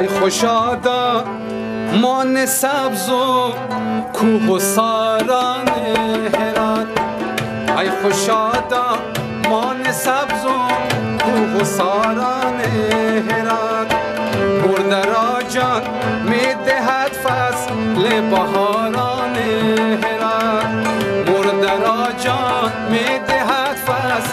ای خوشادا مان سبز و کوه و ساران هرات. ای خوشادا مان سبز و کوه و ساران هرات. مرد جان می دهد فصل بهاران هرات. مرد جان می دهد فصل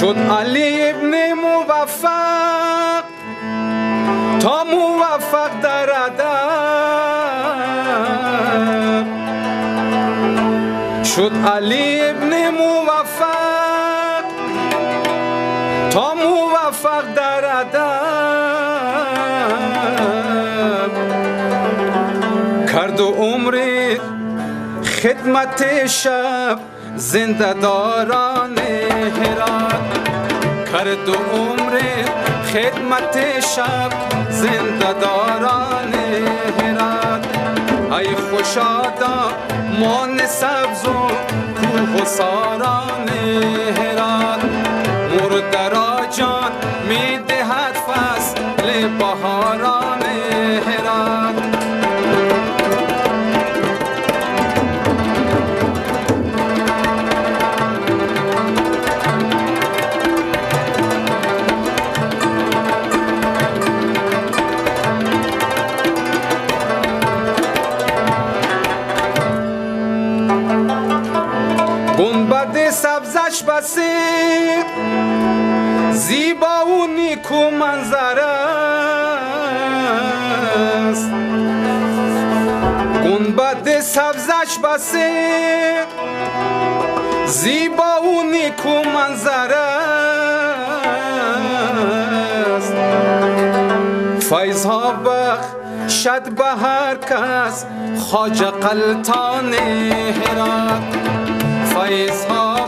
شد علی ابن موفق. تا موفق در ادب. شد علی ابن موفق. تا موفق در ادب. کرد و عمر خدمت شب. زنده داران هرات. کرد و عمر خدمت شب زنده داران هرات. ای خوشادا مان سبز و کوه و ساران. سبزش بسید زیبا و نیکو منظر است. گنبد سبزش بسید زیبا و نیکو منظر است. فیض ها بخشد به هر کس خواجه قلتان هرات. فیض ها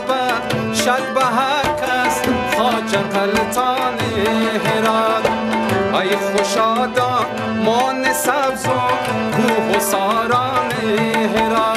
جنقل هران ای خوشادا مان سبز و کوه و ساران هران